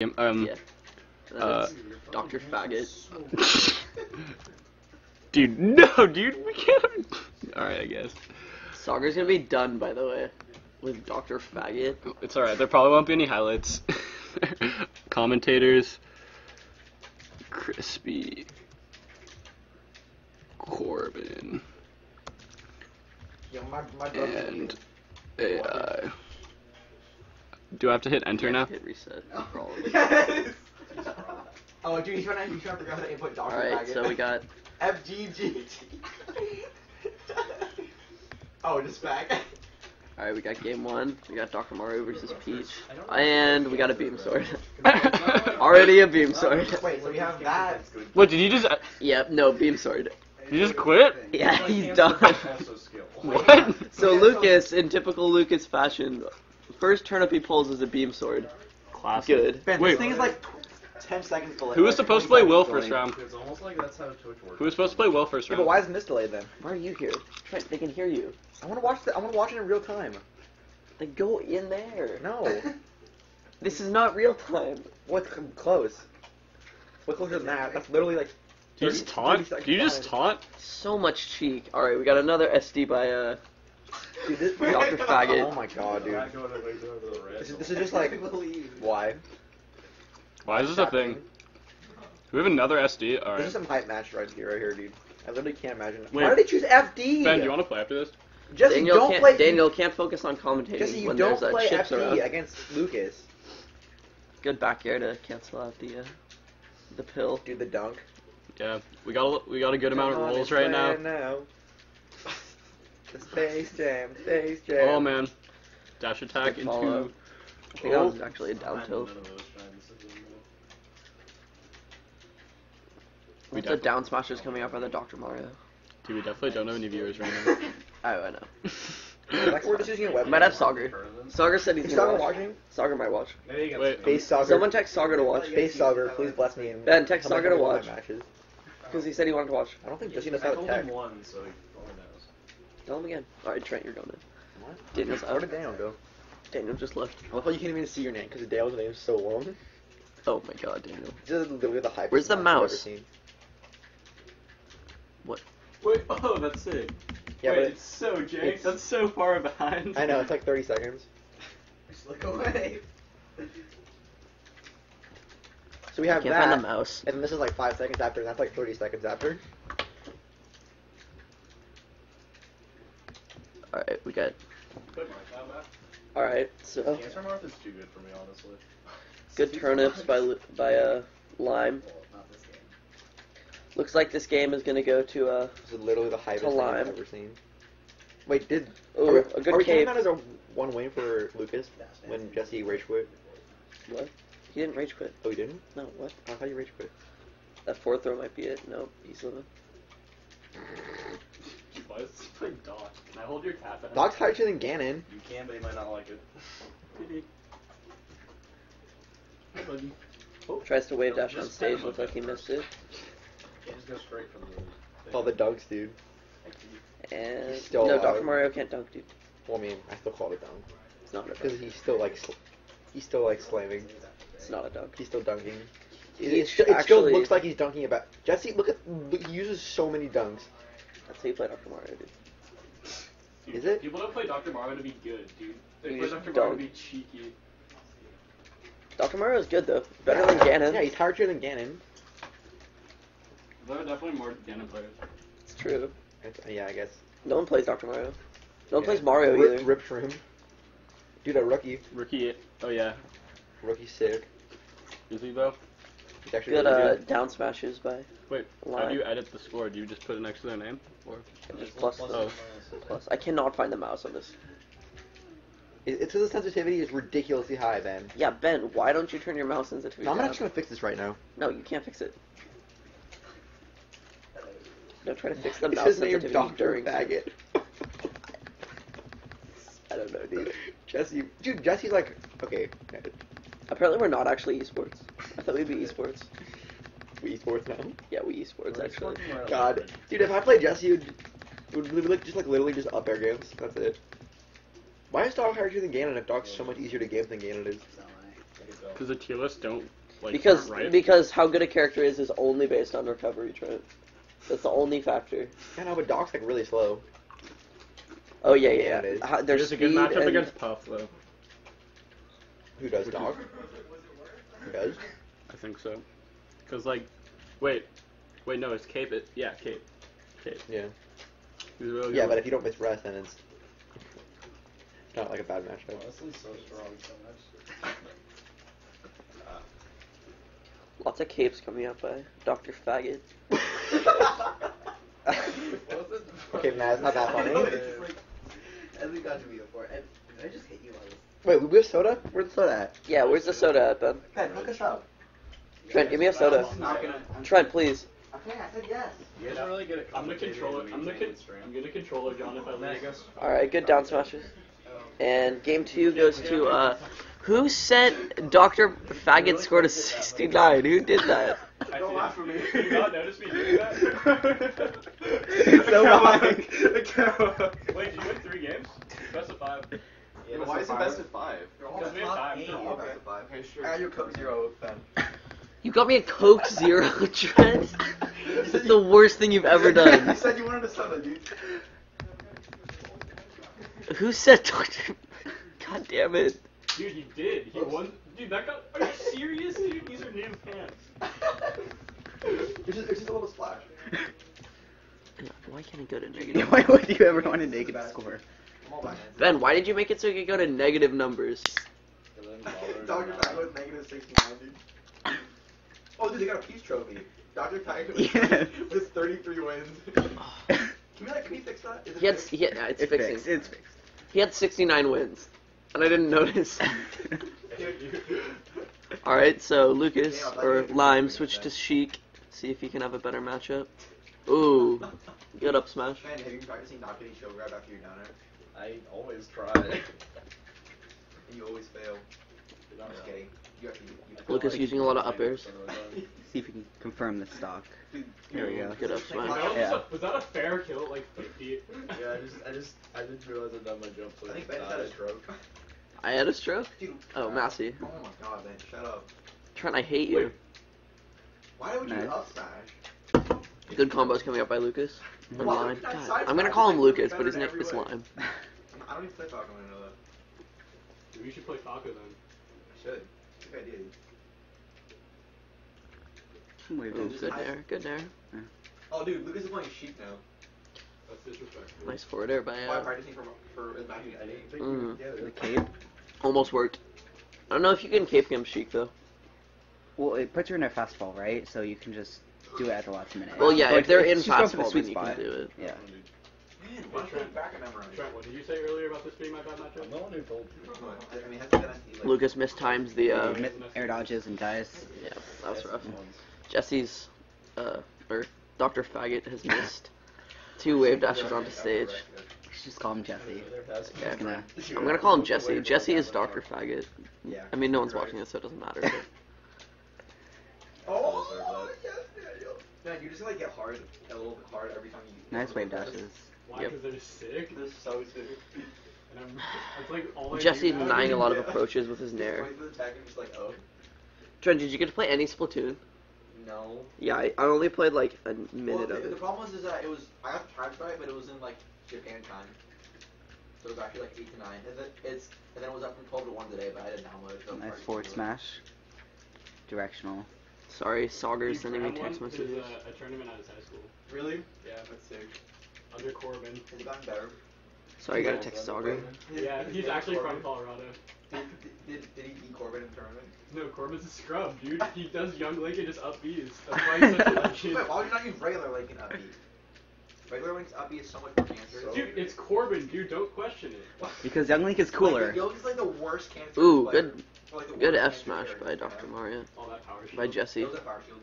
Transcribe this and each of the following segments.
Um, Yeah. Uh, Dr. Faggot. dude, no, dude, we can't. Alright, I guess. Soccer's gonna be done, by the way, with Dr. Faggot. It's alright, there probably won't be any highlights. Commentators. Crispy. Corbin. Yo, my, my And AI. Do I have to hit enter now? Hit reset. Oh. Probably. Yes! oh, dude, he's trying to, he's trying to figure out how to input Dr. Alright, so we got FGGT. oh, just back. alright, we got game one. We got Dr. Mario versus Peach. And we got a beam sword. Already a beam sword. Wait, so we have that. what, did you just. Uh, yep, no, beam sword. You just quit? Yeah, he's done. What? So Lucas, in typical Lucas fashion, first turnip he pulls is a beam sword. Classic. Good. Ben, Wait. this thing is like tw- 10 seconds delayed. Who was supposed to play Will first delayed. round? It's almost like that's how Twitch works. Who was supposed to play Will first Yeah, round? but why isn't this delayed then? Why are you here? Trent, they can hear you. I want to watch the, I want to watch it in real time. Then go in there. No. This is not real time. What's c- close? What closer than that? That's literally like. Do you just 30 taunt? seconds Do you just behind. taunt? So much cheek. Alright, we got another SD by, uh, Dude, this, Dr. Faggot. Oh my god, dude. Not going to, like, go to the red This is, this is just like. Why? Why is this a thing? Do we have another SD? This Alright. is some hype match right here, right here, dude. I literally can't imagine. Wait. Why did they choose FD? Ben, do you want to play after this? Jesse, Daniel don't can't, play. Daniel can't focus on commentating Jesse, you when don't there's uh, play chips FD around. against Lucas. Good back air to cancel out the, uh, the pill. Dude, the dunk. Yeah, we got a, we got a good amount of Come rolls right now. now. The Space Jam, Space Jam. Oh man, dash attack Good into. follow. I think that was actually a oh, down tilt. of those. We The def- down smash is coming up by the Dr. Mario. Dude, we definitely don't have any viewers right now. Oh, I know. Like we're just using a web. Might have Sagar. Sagar said he's Is gonna Sagar watch. watching? Sagar might watch. Maybe you got Wait, some- Space Sagar. Someone text Sagar to watch. Space Sagar, please bless me. And Ben, text come back Sagar to and watch watch. Matches. Because he said he wanted to watch. I don't think Jesse knows I how to told tech. him one, so he probably knows. Tell him again. Alright, Trent, you're going in. What? Daniel's Where out. did Daniel go? Daniel just left. I love how you can't even see your name because Dale's name is so long. Oh my god, Daniel. This is literally the hype. Where's the I've ever mouse? seen. Wait, oh, that's sick. Yeah, but it's so jank. it's- That's so far behind. I know it's like 30 seconds. Just look away. So we have Can't that, find the mouse. and then this is like five seconds after, and that's like 30 seconds after. Alright, we got. Put my tab back. Alright, so. Cancer Marth is too good for me, honestly. Good turnips by Lu- by uh Lyme. Well, not this game. Looks like this game is gonna go to uh This is literally the hypest To thing Lyme. I've ever seen. Wait, did oh are a good are we counting cave. that as a one win for Lucas when Jesse rage quit? What? He didn't rage quit. Oh, he didn't? No, what? I thought you rage quit. That fourth throw might be it. No, he's living. Why is this playing Doc? Can I hold your tap? in? Doc's higher than Ganon. You can, but he might not like it. Hey, buddy. Oh. Tries to wave dash on stage. Looks like he missed it. You just go straight from the. thing. All the dunks, dude. And He's still no, alive. Dr. Mario can't dunk, dude. Well, I mean, I still call it dunk It's not a because dunk. he's still like, sl- he's still like slamming. It's not a dunk. He's still dunking. It, He's it, still- it still actually- looks like he's dunking about. Jesse, look at look, he uses so many dunks. That's how you play Dr. Mario, dude. Dude, Is it? People don't play Dr. Mario to be good, dude. They You play just Dr. Mario to don't. be cheeky. Dr. Mario's good though. Better than Ganon. Yeah, he's harder than Ganon. There are definitely more Ganon players. It's true. It's- yeah, I guess. No one plays Dr. Mario. No one Yeah. plays Mario Rip, either. Rip Shroom. Dude, a rookie. Rookie, oh yeah. Rookie sick. Is he though? He's actually Good really uh, good. down smashes by Wait, how do you edit the score? Do you just put it next to their name? Or just plus Oh. plus. I cannot find the mouse on this. It, it's the sensitivity is ridiculously high, Ben. Yeah, Ben, why don't you turn your mouse sensitivity No, I'm down? actually gonna fix this right now. No, you can't fix it. Don't try to fix the It's mouse his name, sensitivity Doctor during Faggot. I don't know, dude. Jesse, dude, Jesse's like, okay, Apparently, we're not actually esports. I thought we'd be esports. we esports now. Yeah, we esports actually. God, dude, if I played Jesse, it would, it would li- like, just like literally just up air games. That's it. Why is Doc higher tier than Ganon if Doc's so much easier to game than Ganon is? I can. Because the tier lists don't like because aren't right. because how good a character is is only based on recovery, Trent. That's the only factor. Yeah, no, but Doc's like really slow. Oh yeah, yeah. Yeah, yeah. it is. How, their There's a speed good matchup and- against Puff though. Who does Doc? Who does? I think so. Because like, wait, wait, no, it's Cape. It yeah, Cape. Cape. Yeah. He's really good Yeah, one. but if you don't miss rest, then it's it's not like a bad matchup. Wesley's so strong so much. Lots of capes coming out by uh, Doctor Faggot. Okay, Matt, it's not that funny. I know, it's like, as we got to be before, and I just hit you on this. Wait, we have soda? Where's the soda at? Yeah, where's the soda at, Ben? Ben, hook us up. Trent, give me a soda. I'm not gonna. I'm, Trent, please. Okay, I said yes. You guys are really good at I'm the commentating controller. and I'm the con- I'm gonna controller John if I lose. All right, good down smashes. And game two goes to uh, who said Doctor Faggot scored a 69? Who did that? I Don't laugh at me. Did you not notice me doing that? It's so wrong. Wait, did you win three games? Best of five. Yeah, why is it best of five? Because we have time. Oh, okay. Okay, sure. Ah, I got your Coke Zero, Ben. You got me a Coke Zero, Trent. This is the worst thing you've ever done. you said you wanted a soda, dude. Who said Doctor? God damn it. Dude, you did. He won. Dude, that got. Are you serious, dude? These are new fans. It's just, it's just a little splash. Why can't I go to negative? Why would you ever want a negative score? I'm all by Ben, why did you make it so you could go to negative numbers? Dr. Tiger with negative 69, dude. Oh, dude, they got a peace trophy. Dr. Tiger with, Yeah. with 33 wins. can we, like, can we fix that? Is it He had, fixed? he had, yeah, it's It's fixing. fixed. It's fixed. He had 69 wins, and I didn't notice. All right, so Lucas or Lyme switch to Sheik. See if he can have a better matchup. Ooh, good up smash. Man, have you been practicing not getting show grab after your downer? I always try. And you always fail. I'm just kidding. You actually, you Lucas using a lot of up airs. See if we can confirm the stock. Dude, Here we go. Good up Was smash. that, Yeah. a, was that a fair kill at like 50? Yeah, I just, I just, I didn't realize I'd done my jump. So I think uh, I Ben had a stroke. I had a stroke. Dude. Oh, uh, Massey. Oh my god, Ben, shut up. Trent, I hate you. Why would you Nice. up smash? Good combos coming up by Lucas. And Lyme. would you not God, I'm gonna call him Lucas, but his name is way. Lyme. I don't even play Falcon, I know that. Dude, we should play Falco then. I should. Good idea. dude. Wait, Ooh, there's- good air, good air. Oh, dude, Lucas is playing Sheep now. That's disrespectful. Nice forward air by Why uh, practicing for for his match? I didn't think Mm. we the cape. almost worked. I don't know if you can cape him Sheik though. Well, it puts her in a fast fall, right? So you can just do it at the last minute. Well, yeah, if they're in she's going the fast fall, sweet then you can do it. Yeah. Trent. back and memorize? Trent, what did you say earlier about this being my bad matchup? I'm the one who told you. I mean, has like, Lucas mistimes the uh, Mi- air dodges and dies. yeah, that was rough. Jesse's uh or Dr. Faggot has missed two wave dashes onto stage. Just call him Jesse. Okay. gonna- I'm gonna call him Jesse. Jesse is Dr. Faggot. Yeah. I mean, no one's watching this, so it doesn't matter. but- Oh, yes, Daniel. Man, you just like get hard, a little bit hard every time you. Nice wave dashes. Why? Yep. Because they're sick. This is so sick. And I'm, it's like all I Jesse do now. denying a lot of approaches with his nair. Twenty foot attack and just like, oh, Trent, did you get to play any Splatoon? no. Yeah, I, I only played like a minute the, of the it. The problem was is that it was I got the time it, but it was in like Japan time. So it was actually like eight to nine, and then it's and then it was up from twelve to one today, but I didn't download it. So I'm Nice forward smash. Directional. Sorry, Sagar's Dude, sending me text won his, messages. uh, a tournament at his high school. Really? Yeah, That's sick. Under Corbin. Has it gotten better? Sorry, I got a text Sagar. Yeah, he's actually from Colorado. Did, did, did, did he beat Corbin in the tournament? No, Corbin's a scrub, dude. He does Young Link and just up Bs. That's why he's such a legend. Wait, why would you not use regular Link and upbeat? Regular Link's upbeat is so much more cancer. Dude, it's Corbin, dude. Don't question it. Because Young Link is cooler. Like, Yogi is like the worst cancer. Ooh, player. good Or, like, good F smash by Dr. Mario. All that power shield. By Jesse. It was a power shield.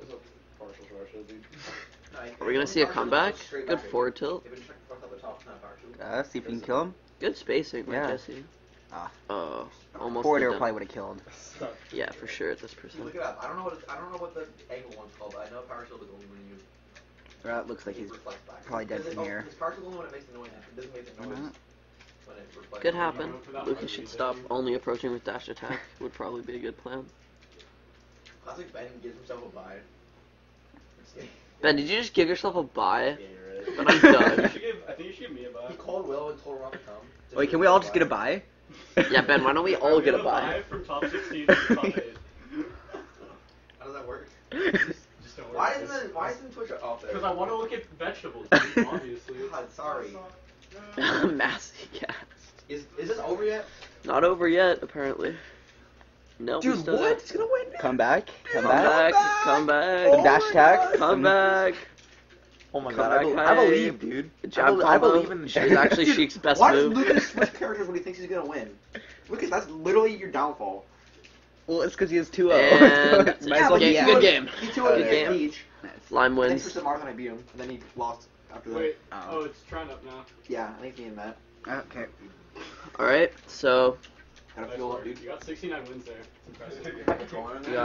It's a partial power shield, dude. No, it- Are we gonna see a comeback? Good forward tilt. If it just fucked up the top, it's not a power shield. Uh, see if we can kill him. Good spacing by Yeah. Jesse. Ah. Oh, almost. Forward air probably would have killed. Yeah, for sure at this You percent. look it up. I don't know what it's, I don't know what the angle one's called, but I know power shield is only when you That looks like he's probably dead Because from here. His power shield only when it makes the noise. It doesn't make the noise. not? when it replaced. Could happen. go for that Lucas should stop only approaching with dash attack. Would probably be a good plan. Classic Ben gives himself a bye. Ben, did you just give yourself a buy? Yeah, you're right. But I'm done. give, I think you should give me a buy. He called Will and told Ron to come. Wait, can we all just get a buy? Yeah, Ben, why don't we all Alright, get a have buy? From top 16 to top 8. How does that work? Just don't Why isn't why isn't Twitch off there? Because I want to look at vegetables, dude, obviously. God, sorry. Massey cat. Is is this over yet? Not over yet, apparently. No, Dude, what? got- He's gonna win. Come back. Come Come back. back, come back. Oh Dash my attack. God. Come back. Oh my Come god, I, back, bel- I believe, dude. Jab I, bel- I believe in the is actually Dude, Sheik's best why move. does Lucas switch characters when he thinks he's gonna win? Lucas, that's literally your downfall. Well, it's because he has two O. And Might as yeah, well but good good. game. He two Uh, against game. Peach. Lyme I think for wins. some I beat him, and then he lost after that. Wait, Oh. oh, it's trying up now. Yeah, I think me and Matt. Okay. Alright, so Gotta fuel up, dude. You got 69 wins there. It's impressive. Yeah.